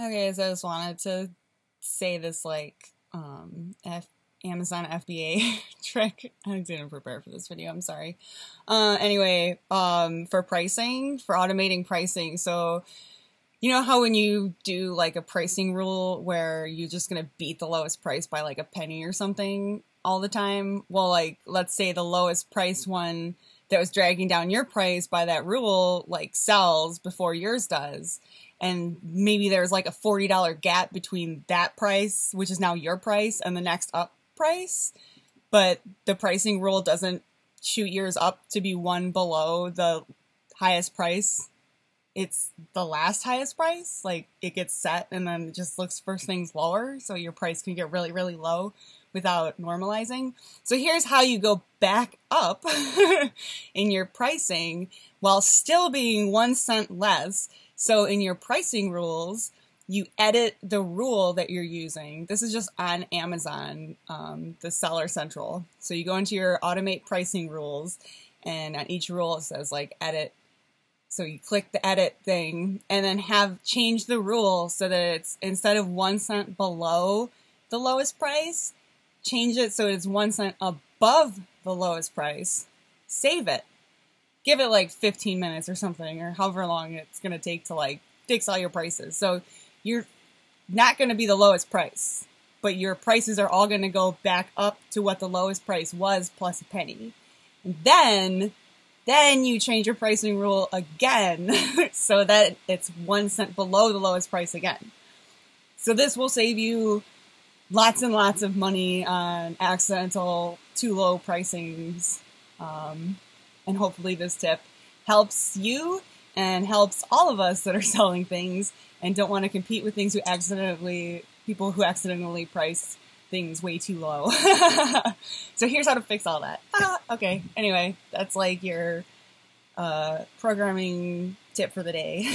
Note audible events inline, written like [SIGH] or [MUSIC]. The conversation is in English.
Okay, so I just wanted to say this like um F Amazon FBA [LAUGHS] trick. I didn't prepare for this video, I'm sorry. Uh anyway, um for pricing, for automating pricing. So you know how when you do like a pricing rule where you're just gonna beat the lowest price by like a penny or something all the time? Well, like let's say the lowest price one that was dragging down your price by that rule like sells before yours does and maybe there's like a $40 gap between that price, which is now your price, and the next up price, but the pricing rule doesn't shoot yours up to be one below the highest price. It's the last highest price. Like it gets set and then it just looks for things lower. So your price can get really, really low without normalizing. So here's how you go back up [LAUGHS] in your pricing while still being one cent less so in your pricing rules, you edit the rule that you're using. This is just on Amazon, um, the Seller Central. So you go into your automate pricing rules, and on each rule it says like edit. So you click the edit thing and then have change the rule so that it's instead of one cent below the lowest price, change it so it's one cent above the lowest price. Save it give it like 15 minutes or something, or however long it's going to take to like fix all your prices. So you're not going to be the lowest price, but your prices are all going to go back up to what the lowest price was plus a penny. And then, then you change your pricing rule again [LAUGHS] so that it's one cent below the lowest price again. So this will save you lots and lots of money on accidental too low pricings. Um, and hopefully this tip helps you and helps all of us that are [LAUGHS] selling things and don't want to compete with things who accidentally people who accidentally price things way too low. [LAUGHS] so here's how to fix all that. [LAUGHS] Okay. Anyway, that's like your uh, programming tip for the day.